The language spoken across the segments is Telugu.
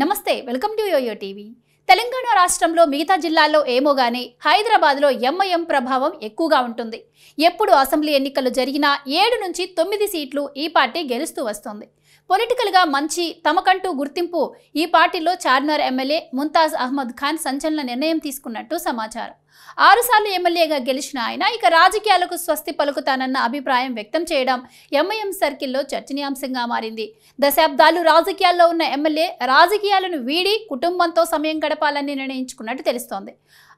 నమస్తే welcome to yo-yo TV Telangana రాష్ట్రంలో మిగతా జిల్లాల్లో ఏమో గానీ హైదరాబాద్లో ఎంఐఎం ప్రభావం ఎక్కువగా ఉంటుంది. ఎప్పుడు అసెంబ్లీ ఎన్నికలు జరిగినా ఏడు నుంచి తొమ్మిది సీట్లు ఈ పార్టీ గెలుస్తూ వస్తుంది. పొలిటికల్గా మంచి తమకంటూ గుర్తింపు ఈ పార్టీలో చార్మినార్ ఎమ్మెల్యే ముంతాజ్ అహ్మద్ ఖాన్ సంచలన నిర్ణయం తీసుకున్నట్టు సమాచారం. ఆరుసార్లు ఎమ్మెల్యేగా గెలిచిన ఆయన ఇక రాజకీయాలకు స్వస్తి పలుకుతానన్న అభిప్రాయం వ్యక్తం చేయడం ఎంఐఎం సర్కిల్లో చర్చనీయాంశంగా మారింది. దశాబ్దాలు రాజకీయాల్లో ఉన్న ఎమ్మెల్యే రాజకీయాలను వీడి కుటుంబంతో సమయం గడపాలని నిర్ణయించుకున్నట్టు తెలుస్తోంది.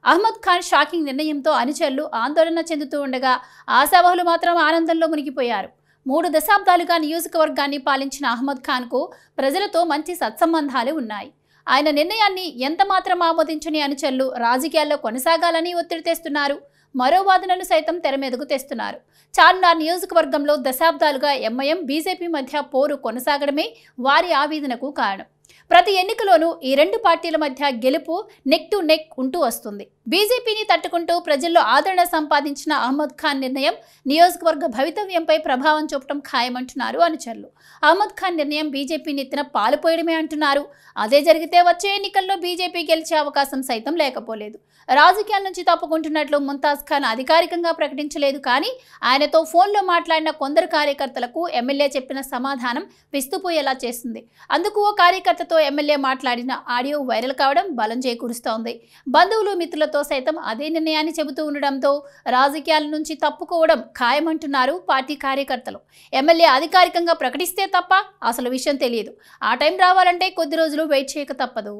అహ్మద్ ఖాన్ షాకింగ్ నిర్ణయంతో అనుచరులు ఆందోళన చెందుతూ ఉండగా ఆశావహులు మాత్రం ఆనందంలో మునిగిపోయారు. మూడు దశాబ్దాలుగా నియోజకవర్గాన్ని పాలించిన అహ్మద్ ఖాన్కు ప్రజలతో మంచి సత్సంబంధాలు ఉన్నాయి. ఆయన నిర్ణయాన్ని ఎంతమాత్రం ఆమోదించని అనుచరులు రాజకీయాల్లో కొనసాగాలని ఒత్తిడి తెస్తున్నారు. మరో వాదనలు సైతం తెర మీదకు తెస్తున్నారు. చార్మినార్ నియోజకవర్గంలో దశాబ్దాలుగా ఎంఐఎం బీజేపీ మధ్య పోరు కొనసాగడమే వారి ఆవేదనకు కారణం. ప్రతి ఎన్నికలోనూ ఈ రెండు పార్టీల మధ్య గెలుపు నెక్ టు నెక్ ఉంటూ వస్తుంది. బీజేపీని తట్టుకుంటూ ప్రజల్లో ఆదరణ సంపాదించిన అహ్మద్ ఖాన్ నిర్ణయం నియోజకవర్గ భవితవ్యంపై ప్రభావం చూపడం ఖాయమంటున్నారు అనుచరులు. అహ్మద్ ఖాన్ నిర్ణయం బీజేపీ నెత్తిన పాలుపోయడమే అంటున్నారు. అదే జరిగితే వచ్చే ఎన్నికల్లో బీజేపీ గెలిచే అవకాశం సైతం లేకపోలేదు. రాజకీయాల నుంచి తప్పుకుంటున్నట్లు ముంతాజ్ ఖాన్ అధికారికంగా ప్రకటించలేదు కానీ ఆయనతో ఫోన్లో మాట్లాడిన కొందరు కార్యకర్తలకు ఎమ్మెల్యే చెప్పిన సమాధానం విస్తుపోయేలా చేస్తుంది. అందుకు ఓ కార్యకర్త కార్యకర్తతో ఎమ్మెల్యే మాట్లాడిన ఆడియో వైరల్ కావడం బలం చేకూరుస్తోంది. బంధువులు మిత్రులతో సైతం అదే నిర్ణయాన్ని చెబుతూ ఉండడంతో రాజకీయాల నుంచి తప్పుకోవడం ఖాయమంటున్నారు పార్టీ కార్యకర్తలు. ఎమ్మెల్యే అధికారికంగా ప్రకటిస్తే తప్ప అసలు విషయం తెలియదు. ఆ టైం రావాలంటే కొద్ది రోజులు వెయిట్ చేయక తప్పదు.